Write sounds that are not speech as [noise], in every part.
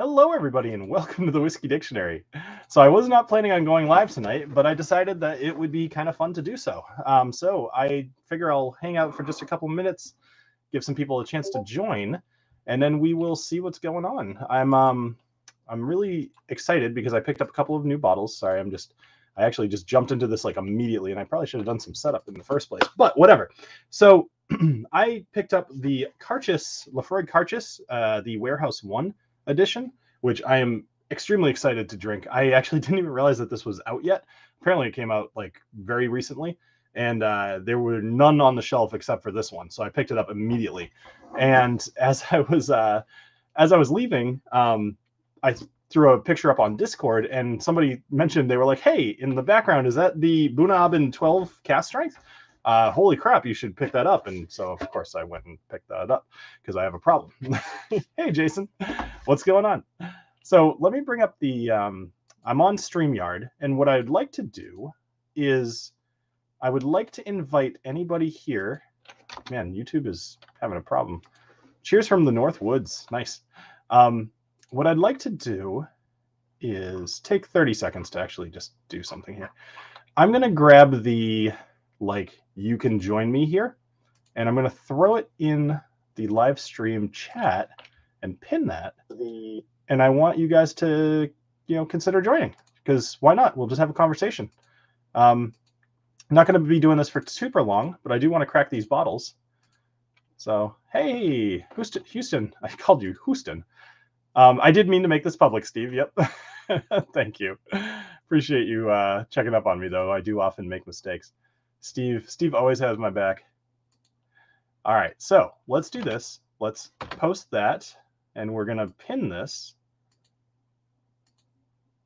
Hello, everybody, and welcome to the Whiskey Dictionary. So, I was not planning on going live tonight, but I decided that it would be kind of fun to do so. Um, so, I figure I'll hang out for just a couple minutes, give some people a chance to join, and then we will see what's going on. I'm um, I'm really excited because I picked up a couple of new bottles. Sorry, I'm just I actually just jumped into this like immediately, and I probably should have done some setup in the first place, but whatever. So [clears throat] I picked up the Cairdeas, Laphroaig Cairdeas, uh, the Warehouse One edition, which I am extremely excited to drink. I actually [laughs] didn't even realize that this was out yet. Apparently, it came out like very recently, and uh, there were none on the shelf except for this one. So I picked it up immediately. And [laughs] as I was uh, as I was leaving, um, I threw a picture up on Discord, and somebody mentioned they were like, "Hey, in the background, is that the Bunnahabhain 12 cask strength?" Uh, holy crap, you should pick that up. And so, of course, I went and picked that up because I have a problem. [laughs] hey, Jason, what's going on? So, let me bring up the. Um, I'm on StreamYard, and what I'd like to do is I would like to invite anybody here. Man, YouTube is having a problem. Cheers from the North Woods. Nice. Um, what I'd like to do is take 30 seconds to actually just do something here. I'm going to grab the like you can join me here and I'm going to throw it in the live stream chat and pin that. And I want you guys to, you know, consider joining because why not? We'll just have a conversation. Um, I'm not going to be doing this for super long, but I do want to crack these bottles. So, hey, Houston, Houston, [laughs] I called you Houston. Um, I did mean to make this public, Steve. Yep. [laughs] Thank you. Appreciate you uh, checking up on me, though. I do often make mistakes. Steve, Steve always has my back. All right, so let's do this. Let's post that, and we're gonna pin this.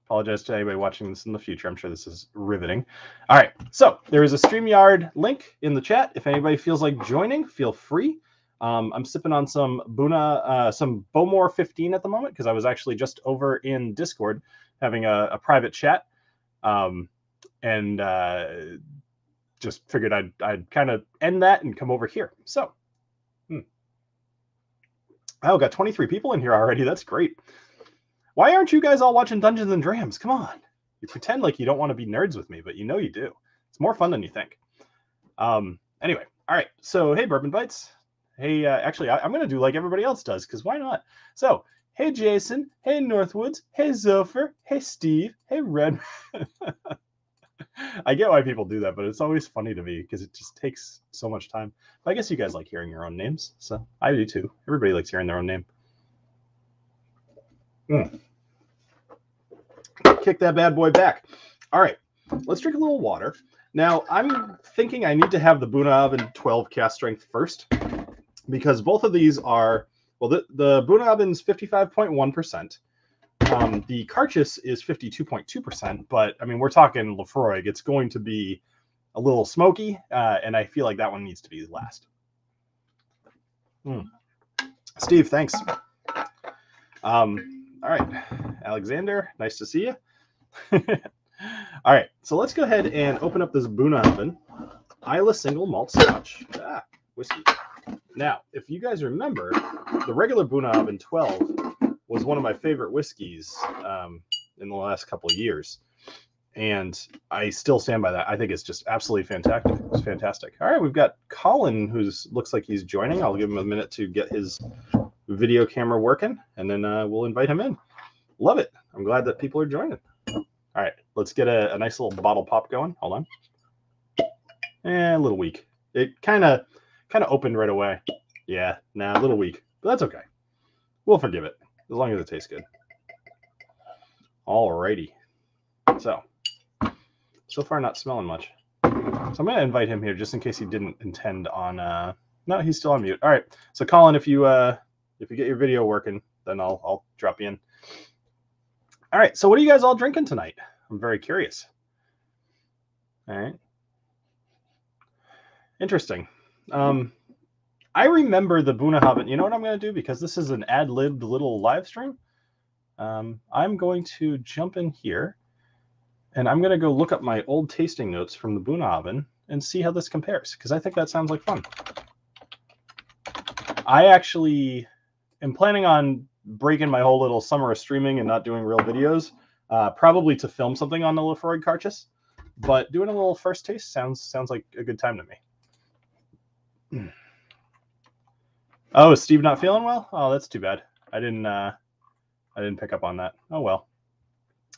Apologize to anybody watching this in the future. I'm sure this is riveting. All right, so there is a StreamYard link in the chat. If anybody feels like joining, feel free. Um, I'm sipping on some Buna, uh, some Bowmore 15 at the moment because I was actually just over in Discord having a, a private chat, um, and uh, just figured I'd I'd kind of end that and come over here. So, hmm. oh, got 23 people in here already. That's great. Why aren't you guys all watching Dungeons and Drams? Come on. You pretend like you don't want to be nerds with me, but you know you do. It's more fun than you think. Um. Anyway, all right. So, hey, Bourbon Bites. Hey, uh, actually, I, am going to do like everybody else does because why not? So, hey, Jason. Hey, Northwoods. Hey, Zopher. Hey, Steve. Hey, Red. [laughs] [laughs] I get why people do that, but it's always funny to me because it just takes so much time. But I guess you guys like hearing your own names, so I do too. Everybody likes hearing their own name. Mm. Kick that bad boy back. All right, let's drink a little water. Now, I'm thinking I need to have the Bunnahabhain 12 cask strength first because both of these are, well, the, the Bunnahabhain's 55.1%. Um, the Cairdeas is 52.2%, but I mean, we're talking Laphroaig. It's going to be a little smoky, uh, and I feel like that one needs to be the last. Mm. Steve, thanks. Um, all right, Alexander, nice to see you. [laughs] all right, so let's go ahead and open up this Bunnahabhain Islay Single Malt Scotch ah, whiskey. Now, if you guys remember, the regular Bunnahabhain 12 was one of my favorite whiskeys um, in the last couple of years, and I still stand by that. I think it's just absolutely fantastic. It's fantastic. All right, we've got Colin, who looks like he's joining. I'll give him a minute to get his video camera working, and then uh, we'll invite him in. Love it. I'm glad that people are joining. All right, let's get a, a nice little bottle pop going. Hold on. Eh, a little weak. It kind of kind of opened right away. Yeah, nah, a little weak, but that's okay. We'll forgive it as long as it tastes good. Alrighty. So, so far not smelling much. So I'm going to invite him here just in case he didn't intend on. Uh, no, he's still on mute. All right. So Colin, if you uh, if you get your video working, then I'll I'll drop you in. All right. So what are you guys all drinking tonight? I'm very curious. All right. Interesting. Um, I remember the Bunnahabhain. You know what I'm going to do? Because this is an ad libbed little live stream. Um, I'm going to jump in here and I'm going to go look up my old tasting notes from the Bunnahabhain and see how this compares because I think that sounds like fun. I actually am planning on breaking my whole little summer of streaming and not doing real videos, uh, probably to film something on the Laphroaig Cairdeas. But doing a little first taste sounds sounds like a good time to me. [clears throat] Oh, Steve not feeling well? Oh, that's too bad. I didn't uh I didn't pick up on that. Oh well.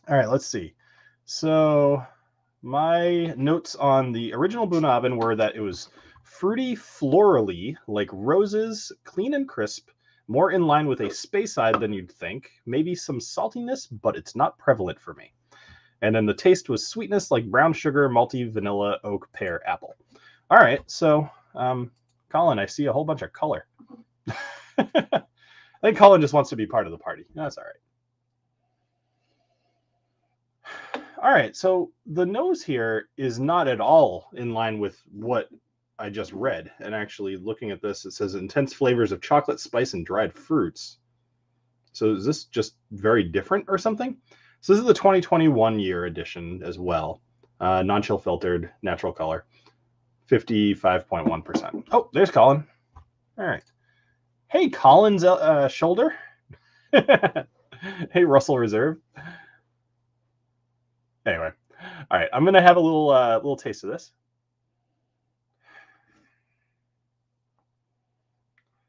All right, let's see. So my notes on the original Bunnahabhain were that it was fruity florally, like roses, clean and crisp, more in line with a Speyside than you'd think. Maybe some saltiness, but it's not prevalent for me. And then the taste was sweetness like brown sugar, malty, vanilla, oak, pear, apple. All right, so um, Colin, I see a whole bunch of color. I think Colin just wants to be part of the party. That's all right. All right, so the nose here is not at all in line with what I just read. And actually, looking at this, it says intense flavors of chocolate, spice, and dried fruits. So is this just very different or something? So this is the 2021 year edition as well. Uh, non-chill filtered, natural color, 55.1%. Oh, there's Colin. All right. Hey, Colin's uh, shoulder. [laughs] hey, Russell Reserve. Anyway, all right. I'm gonna have a little uh, little taste of this.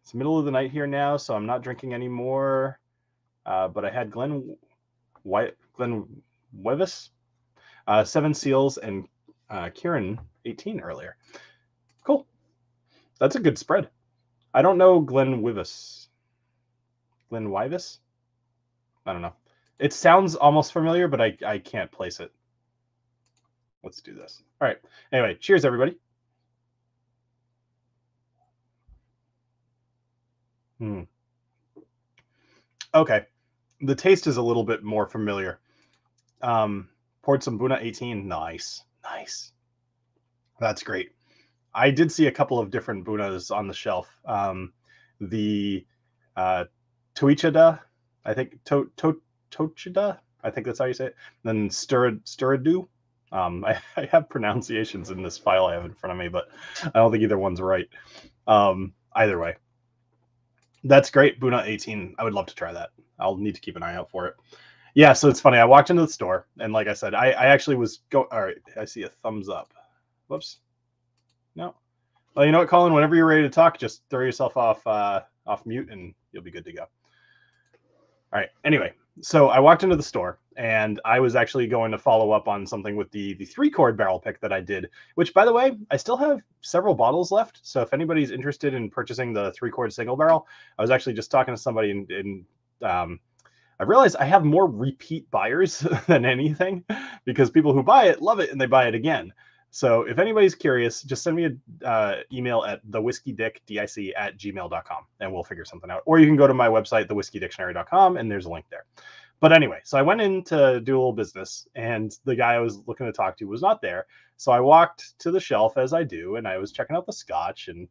It's middle of the night here now, so I'm not drinking anymore. Uh, but I had Glen White, Glen Wevis, uh, Seven Seals, and uh, Kirin 18 earlier. Cool. That's a good spread. I don't know GlenWyvis. Glenn Wivis? I don't know. It sounds almost familiar, but I, I can't place it. Let's do this. All right. Anyway, cheers, everybody. Hmm. Okay. The taste is a little bit more familiar. Um, poured some Buna 18. Nice. Nice. That's great. I did see a couple of different Bunas on the shelf. Um, the uh, Toichida, I think to, to, Tochida, I think that's how you say it. Then Sturadu. Um, [laughs] I, I, have pronunciations in this file I have in front of me, but I don't think either one's right. Um, either way, that's great. Bunna 18. I would love to try that. I'll need to keep an eye out for it. Yeah, so it's funny. I walked into the store, and like I said, I, I actually was go. All right, I see a thumbs up. Whoops. No. Well, you know what, Colin? Whenever you're ready to talk, just throw yourself off uh, off mute, and you'll be good to go. All right. Anyway, so I walked into the store, and I was actually going to follow up on something with the the three chord barrel pick that I did. Which, by the way, I still have several bottles left. So if anybody's interested in purchasing the three chord single barrel, I was actually just talking to somebody in, in um, I realized I have more repeat buyers [laughs] than anything because people who buy it love it and they buy it again. So if anybody's curious, just send me an uh, email at thewhiskeydic, at gmail.com and we'll figure something out. Or you can go to my website, thewhiskeydictionary.com, and there's a link there. But anyway, so I went in to do a little business and the guy I was looking to talk to was not there. So I walked to the shelf as I do, and I was checking out the scotch and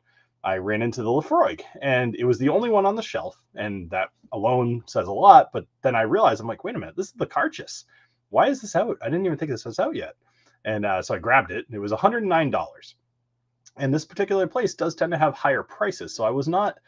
I ran into the Laphroaig, and it was the only one on the shelf. And that alone says a lot. But then I realized, I'm like, wait a minute, this is the Cairdeas. Why is this out? I didn't even think this was out yet. And uh, so I grabbed it, and it was $109. And this particular place does tend to have higher prices. So I was not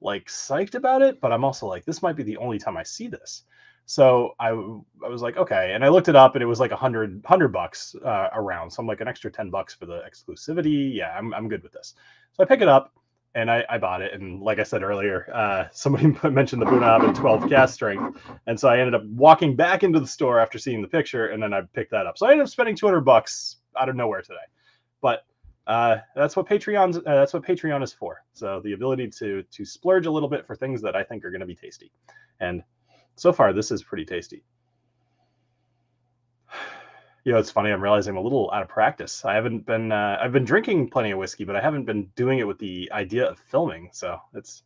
like psyched about it, but I'm also like, this might be the only time I see this. So I, I was like, okay. And I looked it up and it was like a hundred, hundred bucks uh, around. So I'm like an extra 10 bucks for the exclusivity. Yeah, I'm, I'm good with this. So I pick it up and I, I bought it. And like I said earlier, uh, [laughs] somebody [laughs] mentioned the Bunnahabhain 12 cask strength, and so I ended up walking back into the store after seeing the picture, and then I picked that up. So I ended up spending 200 bucks out of nowhere today, but uh, that's what Patreon's uh, that's what Patreon is for. So the ability to to splurge a little bit for things that I think are going to be tasty, and so far this is pretty tasty you know, it's funny. I'm realizing I'm a little out of practice. I haven't been. Uh, I've been drinking plenty of whiskey, but I haven't been doing it with the idea of filming. So it's.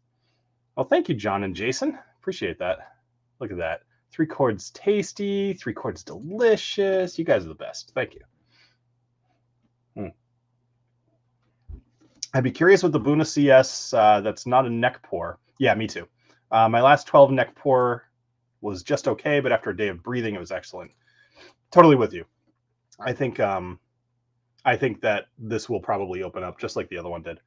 Well, thank you, John and Jason. Appreciate that. Look at that. Three chords tasty. Three chords delicious. You guys are the best. Thank you. Hmm. I'd be curious with the Bunna CS. Uh, that's not a neck pour. Yeah, me too. Uh, my last 12 neck pour was just okay, but after a day of breathing, it was excellent. Totally with you. I think um, I think that this will probably open up just like the other one did.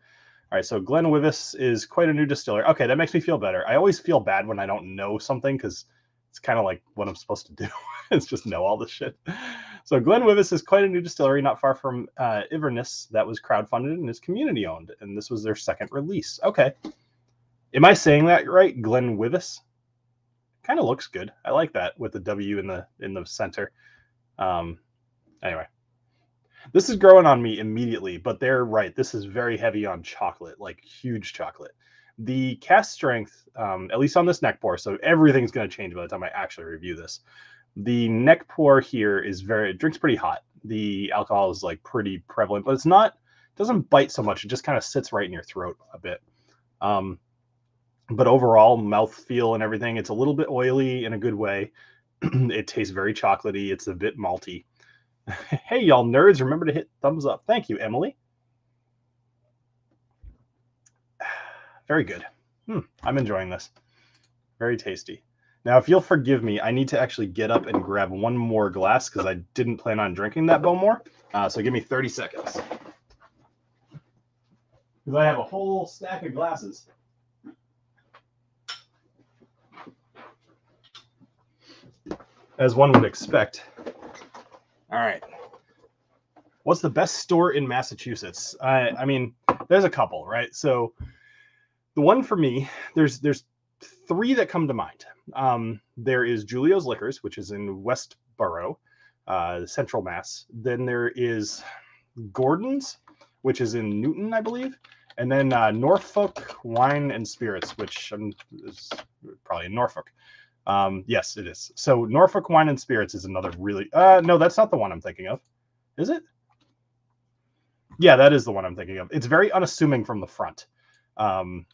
All right, so GlenWyvis is quite a new distiller. Okay, that makes me feel better. I always feel bad when I don't know something because it's kind of like what I'm supposed to do. [laughs] it's just know all this shit. So GlenWyvis is quite a new distillery not far from uh, Inverness that was crowdfunded and is community owned, and this was their second release. Okay, am I saying that right? GlenWyvis kind of looks good. I like that with the W in the in the center. Um, anyway, this is growing on me immediately, but they're right. This is very heavy on chocolate, like huge chocolate. The cask strength, um, at least on this neck pour, so everything's going to change by the time I actually review this. The neck pour here is very, it drinks pretty hot. The alcohol is like pretty prevalent, but it's not, doesn't bite so much. It just kind of sits right in your throat a bit. Um, but overall, mouth feel and everything, it's a little bit oily in a good way. [clears throat] it tastes very chocolatey. It's a bit malty. [laughs] hey, y'all nerds, remember to hit thumbs up. Thank you, Emily. [sighs] Very good. Hmm, I'm enjoying this. Very tasty. Now, if you'll forgive me, I need to actually get up and grab one more glass because I didn't plan on drinking that Bowmore. Uh, so give me 30 seconds. Because I have a whole stack of glasses. As one would expect. All right. What's the best store in Massachusetts? I, I mean, there's a couple, right? So the one for me, there's there's three that come to mind. Um, there is Julio's Liquors, which is in Westboro, uh, Central Mass. Then there is Gordon's, which is in Newton, I believe. And then uh, Norfolk Wine and Spirits, which is probably in Norfolk. Um, yes, it is. So Norfolk Wine and Spirits is another really. Uh, no, that's not the one I'm thinking of. Is it? Yeah, that is the one I'm thinking of. It's very unassuming from the front. Um,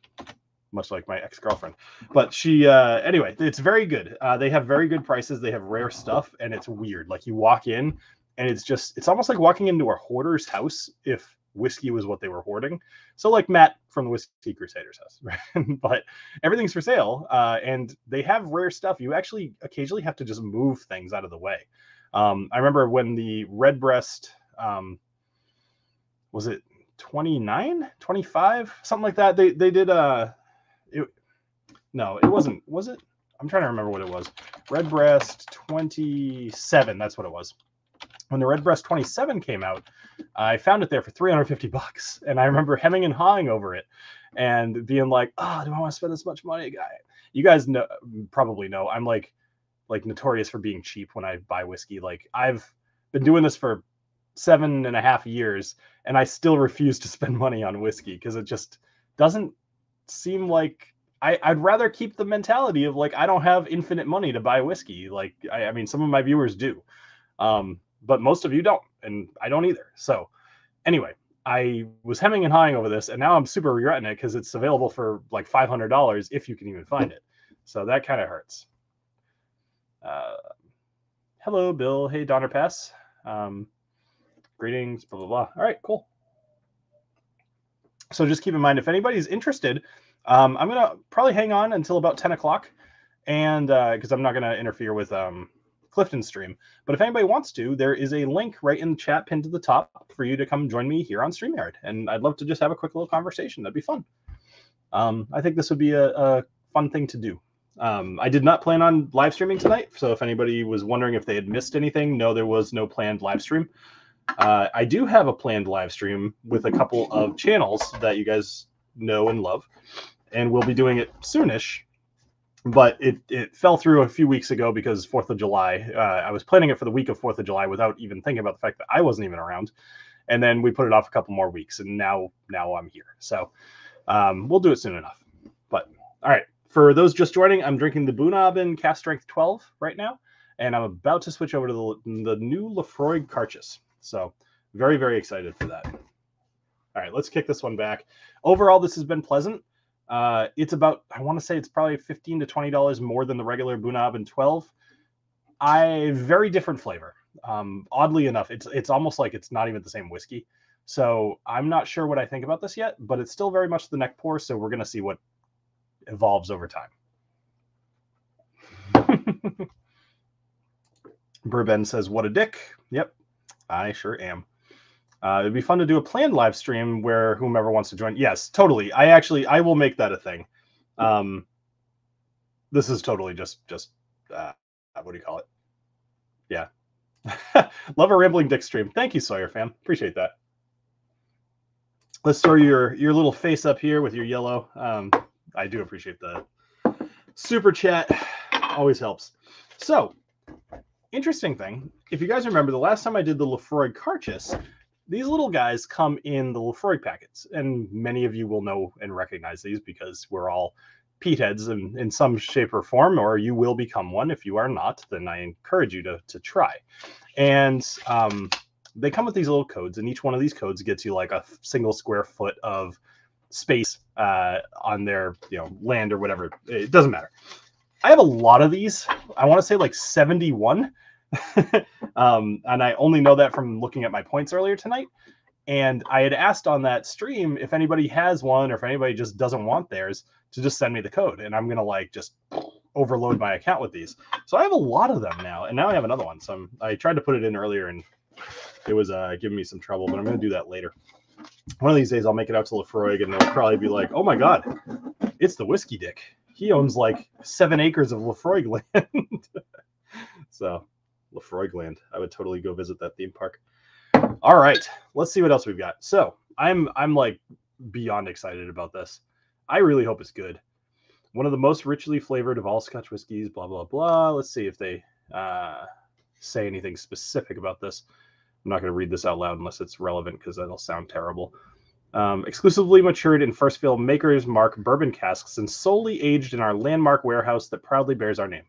much like my ex girlfriend. But she, uh, anyway, it's very good. Uh, they have very good prices. They have rare stuff, and it's weird. Like you walk in, and it's just, it's almost like walking into a hoarder's house if whiskey was what they were hoarding. So, like Matt from the Whiskey Crusaders [laughs] right? but everything's for sale, uh, and they have rare stuff. You actually occasionally have to just move things out of the way. Um, I remember when the Redbreast, um, was it 29, 25, something like that. They they did uh it no, it wasn't. Was it? I'm trying to remember what it was. Redbreast 27. That's what it was. When the Redbreast 27 came out, I found it there for 350 bucks, and I remember hemming and hawing over it, and being like, "Oh, do I want to spend this much money, guy?" You guys know, probably know, I'm like, like notorious for being cheap when I buy whiskey. Like I've been doing this for seven and a half years, and I still refuse to spend money on whiskey because it just doesn't seem like I, would rather keep the mentality of like I don't have infinite money to buy whiskey. Like I, I mean, some of my viewers do, um, but most of you don't, and I don't either. So anyway, I was hemming and hawing over this, and now I'm super regretting it because it's available for like five hundred dollars if you can even find it. So that kind of hurts. Uh, hello, Bill. Hey, Donner Pass. Um, greetings. Blah blah blah. All right, cool. So just keep in mind if anybody's interested, um, I'm gonna probably hang on until about 10 o'clock, and because uh, I'm not gonna interfere with um, Clifton stream. But if anybody wants to, there is a link right in the chat pinned to the top for you to come join me here on StreamYard, and I'd love to just have a quick little conversation. That'd be fun. Um, I think this would be a, a fun thing to do. Um, I did not plan on live streaming tonight, so if anybody was wondering if they had missed anything, no, there was no planned live stream. Uh, I do have a planned live stream with a couple of channels that you guys know and love, and we'll be doing it soonish. But it, it fell through a few weeks ago because Fourth of July. Uh, I was planning it for the week of Fourth of July without even thinking about the fact that I wasn't even around, and then we put it off a couple more weeks, and now now I'm here. So um, we'll do it soon enough. But all right, for those just joining, I'm drinking the Bunnahabhain Cask Strength 12 right now, and I'm about to switch over to the, the new Laphroaig Cairdeas. So very, very excited for that. All right, let's kick this one back. Overall, this has been pleasant. Uh, it's about, I want to say it's probably 15 to $20 more than the regular Bunnahabhain 12. I very different flavor. Um, oddly enough, it's it's almost like it's not even the same whiskey. So I'm not sure what I think about this yet, but it's still very much the neck pour. So we're gonna see what evolves over time. [laughs] Burben says, "What a dick." Yep, I sure am. Uh, it'd be fun to do a planned live stream where whomever wants to join. Yes, totally. I actually I will make that a thing. Um, this is totally just just uh, what do you call it? Yeah, [laughs] love a rambling dick stream. Thank you, Sawyer fam. Appreciate that. Let's throw your your little face up here with your yellow. Um, I do appreciate the super chat. Always helps. So, interesting thing. If you guys remember, the last time I did the Laphroaig Cairdeas, these little guys come in the Laphroaig packets, and many of you will know and recognize these because we're all peat heads in, in some shape or form, or you will become one. If you are not, then I encourage you to, to try. And um, they come with these little codes, and each one of these codes gets you like a single square foot of space uh, on their you know land or whatever. It doesn't matter. I have a lot of these. I want to say like 71. [laughs] um, and I only know that from looking at my points earlier tonight. And I had asked on that stream if anybody has one or if anybody just doesn't want theirs to just send me the code. And I'm going to like just overload my account with these. So I have a lot of them now. And now I have another one. So I'm, i tried to put it in earlier and it was uh, giving me some trouble, but I'm going to do that later. One of these days I'll make it out to Laphroaig and they'll probably be like, oh my God, it's the whiskey dick. He owns like seven acres of Laphroaig land. [laughs] so Laphroaig land. I would totally go visit that theme park. All right, let's see what else we've got. So I'm I'm like beyond excited about this. I really hope it's good. One of the most richly flavored of all Scotch whiskies. Blah blah blah. Let's see if they uh, say anything specific about this. I'm not going to read this out loud unless it's relevant because that'll sound terrible. Um, exclusively matured in first fill Maker's Mark bourbon casks and solely aged in our landmark warehouse that proudly bears our name.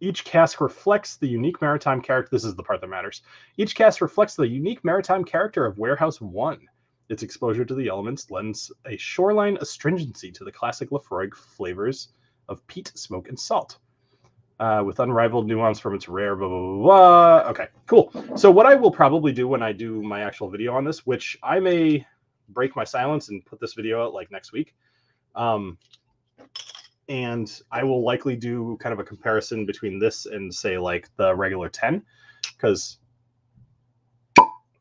Each cask reflects the unique maritime character. This is the part that matters. Each cask reflects the unique maritime character of Warehouse One. Its exposure to the elements lends a shoreline astringency to the classic Laphroaig flavors of peat, smoke, and salt. Uh, with unrivaled nuance from its rare blah, blah, blah, blah. Okay, cool. So what I will probably do when I do my actual video on this, which I may break my silence and put this video out like next week, um, and I will likely do kind of a comparison between this and say like the regular 10 because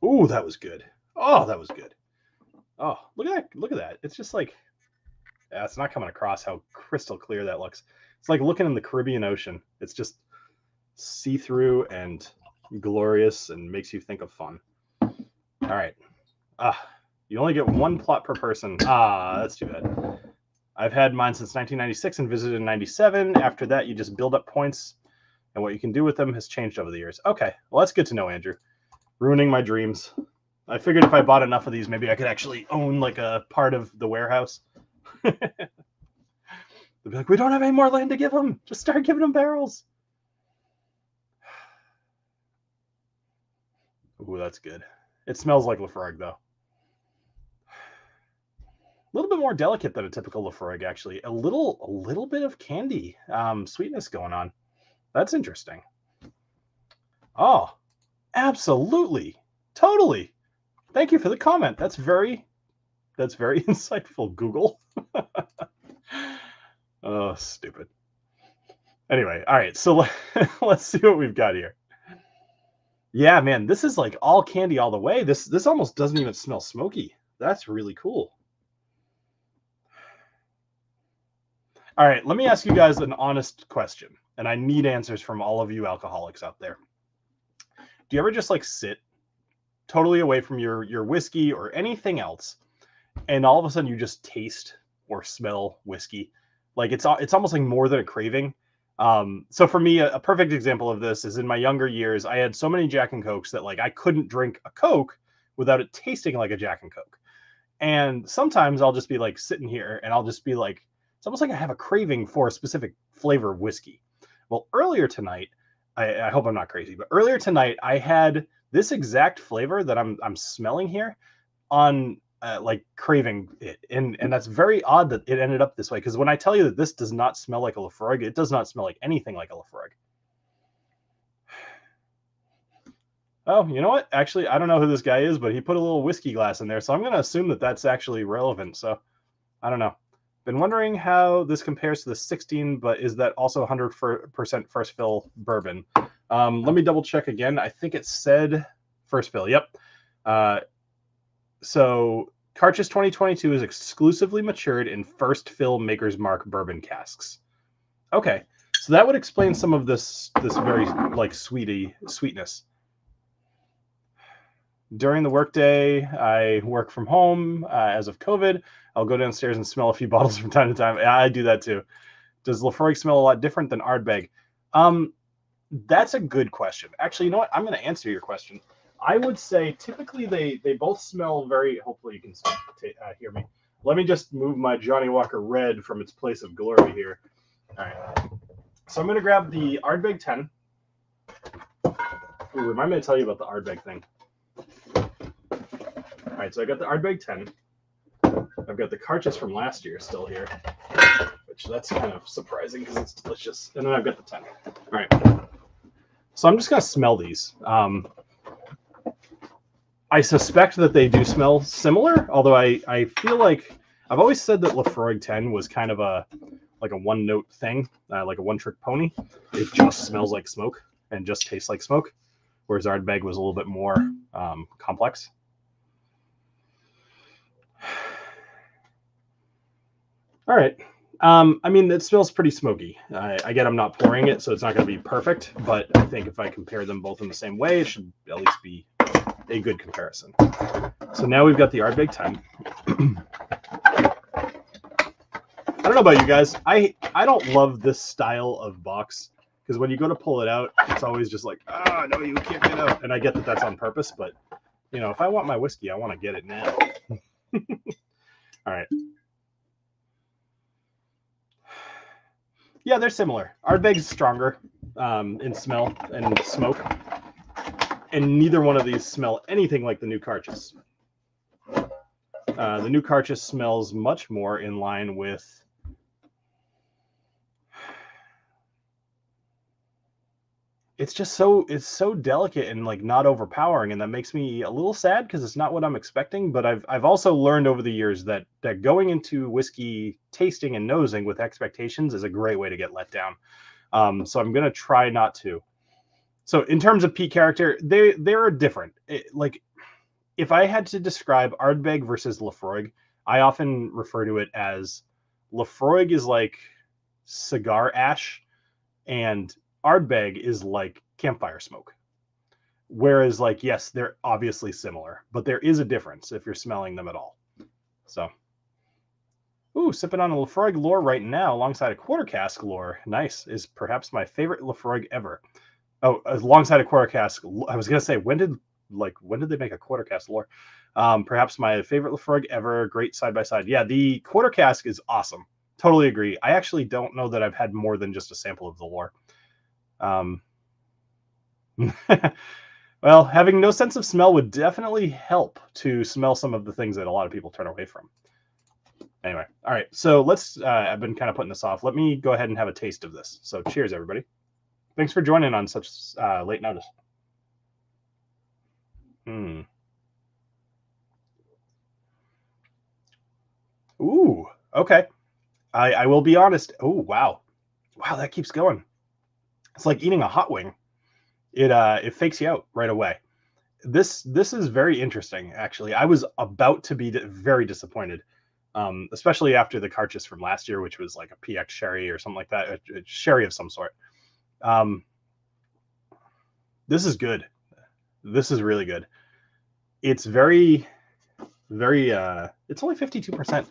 ooh that was good. Oh that was good. Oh look at that look at that. It's just like yeah, it's not coming across how crystal clear that looks. It's like looking in the Caribbean Ocean. It's just see-through and glorious and makes you think of fun. All right. Ah you only get one plot per person. Ah that's too bad I've had mine since 1996 and visited in 97. After that, you just build up points, and what you can do with them has changed over the years. Okay, well, that's good to know, Andrew. Ruining my dreams. I figured if I bought enough of these, maybe I could actually own like a part of the warehouse. [laughs] They'd be like, we don't have any more land to give them. Just start giving them barrels. [sighs] Ooh, that's good. It smells like Laphroaig, though a little bit more delicate than a typical Laphroaig, actually. A little, a little bit of candy um, sweetness going on. That's interesting. Oh, absolutely, totally. Thank you for the comment. That's very, that's very [laughs] insightful, Google. [laughs] oh, stupid. Anyway, all right. So [laughs] let's see what we've got here. Yeah, man, this is like all candy all the way. This this almost doesn't even smell smoky. That's really cool. All right, let me ask you guys an honest question, and I need answers from all of you alcoholics out there. Do you ever just like sit totally away from your your whiskey or anything else, and all of a sudden you just taste or smell whiskey? Like it's it's almost like more than a craving. Um, so for me, a, a perfect example of this is in my younger years, I had so many Jack and Cokes that like I couldn't drink a Coke without it tasting like a Jack and Coke. And sometimes I'll just be like sitting here and I'll just be like it's almost like I have a craving for a specific flavor of whiskey. Well, earlier tonight, I, I hope I'm not crazy, but earlier tonight I had this exact flavor that I'm I'm smelling here on uh, like craving it, and and that's very odd that it ended up this way. Because when I tell you that this does not smell like a Laphroaig, it does not smell like anything like a Laphroaig. [sighs] Oh, you know what? Actually, I don't know who this guy is, but he put a little whiskey glass in there, so I'm going to assume that that's actually relevant. So, I don't know. Been wondering how this compares to the 16, but is that also 100% first fill bourbon? Um, let me double check again. I think it said first fill. Yep. Uh, so Cairdeas 2022 is exclusively matured in first fill Maker's Mark bourbon casks. Okay, so that would explain some of this this very like sweetie sweetness. During the workday, I work from home. Uh, as of COVID, I'll go downstairs and smell a few [laughs] bottles from time to time. I do that too. Does Laphroaig smell a lot different than Ardbeg? Um, that's a good question. Actually, you know what? I'm going to answer your question. I would say typically they they both smell very. Hopefully, you can uh, hear me. Let me just move my Johnnie Walker Red from its place of glory here. All right. So I'm going to grab the Ardbeg 10. Ooh, remind me to tell you about the Ardbeg thing. All right, so I got the Ardbeg 10. I've got the Cairdeas from last year still here, which that's kind of surprising because it's delicious. And then I've got the 10. All right. So I'm just going to smell these. Um, I suspect that they do smell similar, although I, I feel like I've always said that Laphroaig 10 was kind of a like a one note thing, uh, like a one trick pony. It just smells like smoke and just tastes like smoke, whereas Ardbeg was a little bit more um, complex. All right. Um, I mean, it smells pretty smoky. I, I get I'm not pouring it, so it's not going to be perfect. But I think if I compare them both in the same way, it should at least be a good comparison. So now we've got the Ardbeg 10. [clears throat] I don't know about you guys. I I don't love this style of box because when you go to pull it out, it's always just like, ah, oh, no, you can't get out. And I get that that's on purpose, but you know, if I want my whiskey, I want to get it now. [laughs] All right. Yeah, they're similar. Ardbeg's stronger um, in smell and smoke, and neither one of these smell anything like the new Cairdeas. Uh, the new Cairdeas smells much more in line with it's just so it's so delicate and like not overpowering and that makes me a little sad because it's not what i'm expecting but i've i've also learned over the years that that going into whiskey tasting and nosing with expectations is a great way to get let down. Um, so i'm going to try not to. So in terms of peat character they they're different. It, like if i had to describe ardbeg versus laphroaig i often refer to it as laphroaig is like cigar ash and Ardbeg is like campfire smoke. Whereas, like, yes, they're obviously similar, but there is a difference if you're smelling them at all. So, ooh, sipping on a Laphroaig lore right now alongside a quarter cask lore. Nice. Is perhaps my favorite Laphroaig ever. Oh, alongside a quarter cask. I was going to say, when did, like, when did they make a quarter cask lore? Um, perhaps my favorite Laphroaig ever. Great side by side. Yeah, the quarter cask is awesome. Totally agree. I actually don't know that I've had more than just a sample of the lore. Um, [laughs] well, having no sense of smell would definitely help to smell some of the things that a lot of people turn away from. Anyway, all right. So let's. Uh, I've been kind of putting this off. Let me go ahead and have a taste of this. So cheers, everybody. Thanks for joining on such uh, late notice. Hmm. Ooh. Okay. I I will be honest. Oh wow, wow that keeps going. It's like eating a hot wing. It uh it fakes you out right away. This this is very interesting actually. I was about to be very disappointed. Um, especially after the Cairdeas from last year, which was like a PX sherry or something like that, a, a sherry of some sort. Um, this is good. This is really good. It's very, very. uh It's only fifty two percent.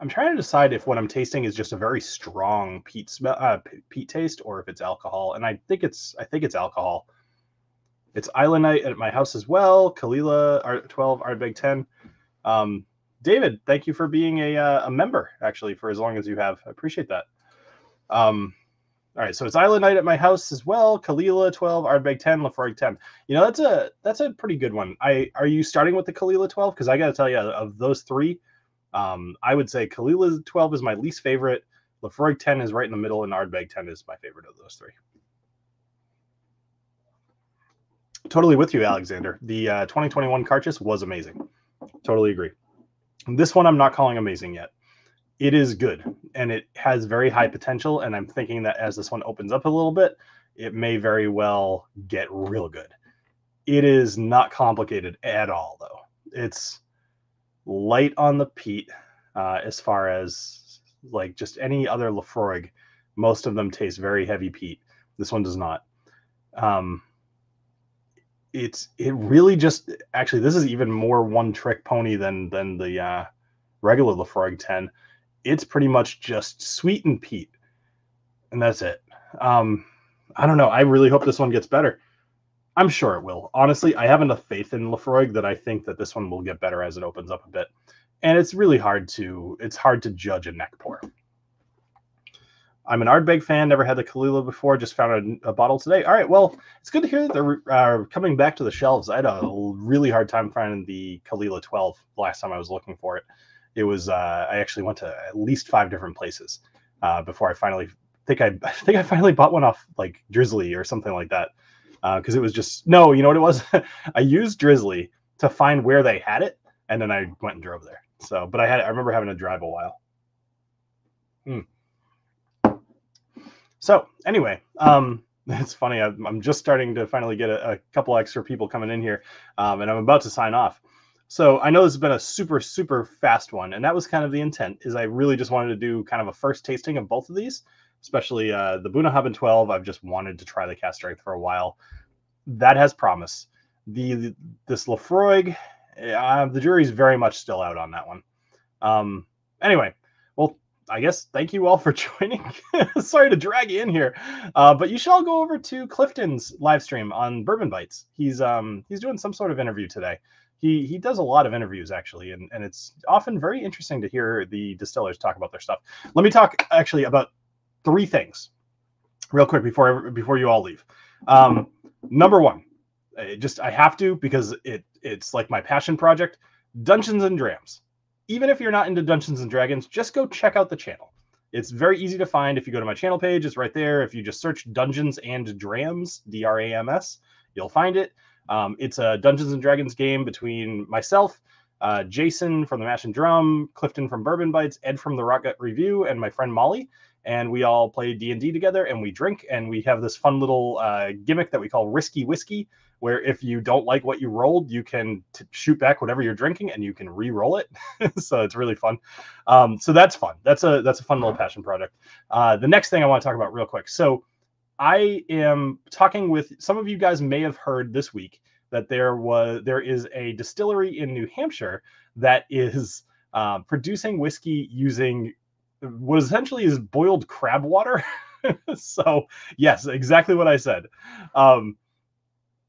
I'm trying to decide if what I'm tasting is just a very strong peat smell, uh, peat taste, or if it's alcohol. And I think it's I think it's alcohol. It's Islay Night at my house as well. Caol Ila Art 12, Ardbeg 10. Um, David, thank you for being a, uh, a member actually for as long as you have. I appreciate that. Um, all right, so it's Islay Night at my house as well. Caol Ila 12, Ardbeg 10, Laphroaig 10. You know, that's a that's a pretty good one. I are you starting with the Caol Ila 12? Because I gotta tell you, of those three, um, I would say Caol Ila 12 is my least favorite. Laphroaig 10 is right in the middle, and Ardbeg 10 is my favorite of those three. Totally with you, Alexander. The uh, 2021 Cairdeas was amazing. Totally agree. This one I'm not calling amazing yet. It is good, and it has very high potential, and I'm thinking that as this one opens up a little bit, it may very well get real good It is not complicated at all, though. It's light on the peat uh, as far as like just any other Laphroaig. Most of them taste very heavy peat. This one does not. Um, it's it really just actually this is even more one trick pony than than the uh, regular Laphroaig 10. It's pretty much just sweet and peat, and that's it. Um, I don't know. I really hope this one gets better. I'm sure it will. Honestly, I have enough faith in Laphroaig that I think that this one will get better as it opens up a bit. And it's really hard to it's hard to judge a neck pour. I'm an Ardbeg fan. Never had the Kahlua before. Just found a, a, bottle today. All right. Well, it's good to hear that they're uh, coming back to the shelves. I had a really hard time finding the Caol Ila 12 last time I was looking for it. It was uh, I actually went to at least five different places uh, before I finally think I, [laughs] I think I finally bought one off like Drizzly or something like that because uh, it was just no. You know what it was? [laughs] I used Drizzly to find where they had it, and then I went and drove there. So, but I had I remember having to drive a while. Hmm. So anyway, um, [laughs] it's funny. I'm, I'm just starting to finally get a, a couple extra people coming in here, um, and I'm about to sign off. So I know this has been a super super fast one, and that was kind of the intent. Is I really just wanted to do kind of a first tasting of both of these, especially uh, the Bunnahabhain 12. I've just wanted to try the cask strength for a while. That has promise. The, the this Laphroaig, uh, the jury's very much still out on that one. Um, anyway, well, I guess thank you all for [laughs] joining. [laughs] Sorry to drag you in here, uh, but you should all go over to Clifton's live stream on Bourbon Bites. He's um he's doing some sort of interview today. He he does a lot of interviews actually, and and it's often very interesting to hear the distillers talk about their stuff. Let me talk actually about three things real quick before before you all leave. Um, number one, just I have to because it it's like my passion project. Dungeons and Drams even if you're not into Dungeons and Dragons, just go check out the channel. It's very easy to find if you go to my channel page. It's right there. If you just search Dungeons and Drams, D R A M S, you'll find it. Um, it's a Dungeons and Dragons game between myself, uh, Jason from the Mash and Drum, Clifton from Bourbon Bites, Ed from the Rock Rocket Review, and my friend Molly. And we all play D and D together, and we drink, and we have this fun little uh, gimmick that we call Risky Whiskey, where if you don't like what you rolled, you can t- shoot back whatever you're drinking and you can re-roll it. [laughs] so it's really fun. Um, so that's fun. That's a that's a fun little passion project. Uh, the next thing I want to talk about real quick. So I am talking with some of you guys may have heard this week that there was there is a distillery in New Hampshire that is uh, producing whiskey using what essentially is boiled crab water. [laughs] so yes, exactly what I said. Um,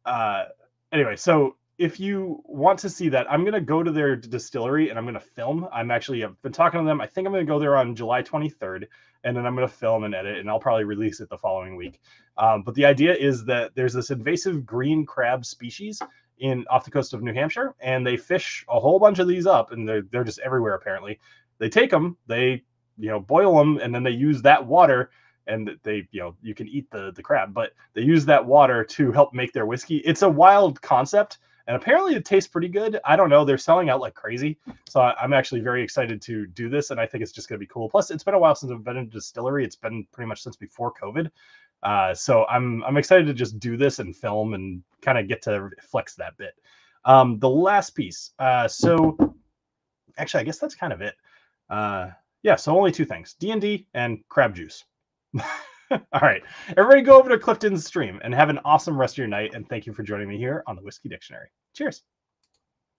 uh, anyway, so if you want to see that, I'm gonna go to their distillery and I'm gonna film. I'm actually I've been talking to them. I think I'm gonna go there on July 23rd, and then I'm gonna film and edit, and I'll probably release it the following week. Um, but the idea is that there's this invasive green crab species in off the coast of New Hampshire, and they fish a whole bunch of these up, and they're they're just everywhere apparently. They take them, they you know boil them, and then they use that water and they you know you can eat the the crab but they use that water to help make their whiskey. It's a wild concept and apparently it tastes pretty good. I don't know they're selling out like crazy so i'm actually very excited to do this and i think it's just going to be cool. Plus it's been a while since i've been in a distillery. It's been pretty much since before covid uh, so i'm i'm excited to just do this and film and kind of get to flex that bit. Um, the last piece uh, so actually i guess that's kind of it. Uh, yeah so only two things d&d and crab juice [laughs] All right. Everybody go over to Clifton's stream and have an awesome rest of your night. And thank you for joining me here on the Whiskey Dictionary. Cheers.